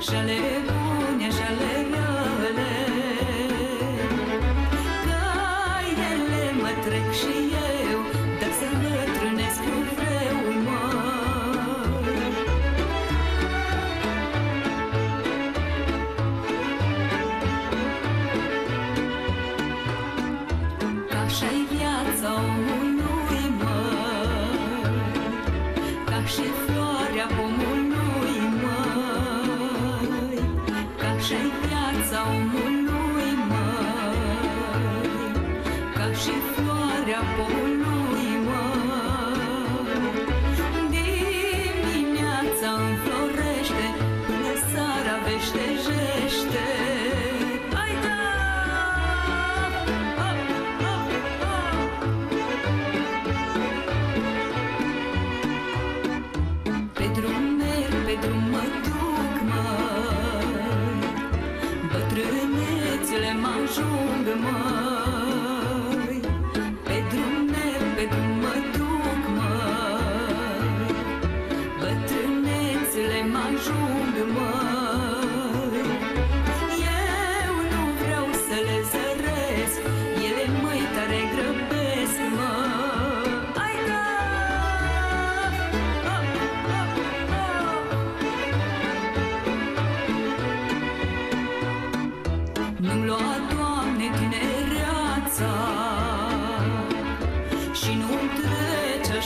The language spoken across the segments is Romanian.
și ale bune și ale rele. Cainele mă trec și eu, dar să rătrânesc cu. Ca așa-i viața omului mă, ca și floarea pomului și viața omului măi, ca și floarea polului măi. Dimineața înflorește, până seara veștejește, măi. Pe drum ne, pe drum mă duc măi Bătrânețele mă ajung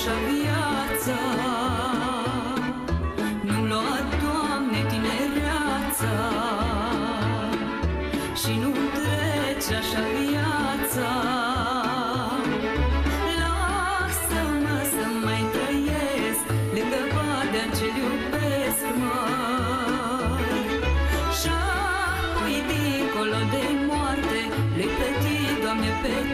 așa viața. Nu-mi lua, Doamne, tinereața. Și nu trece așa viața. Lasă-mă să mai trăiesc Lângă badea ce-l iubesc, măi. Și-apoi dincolo de moarte Le plăti, Doamne, pe